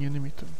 Och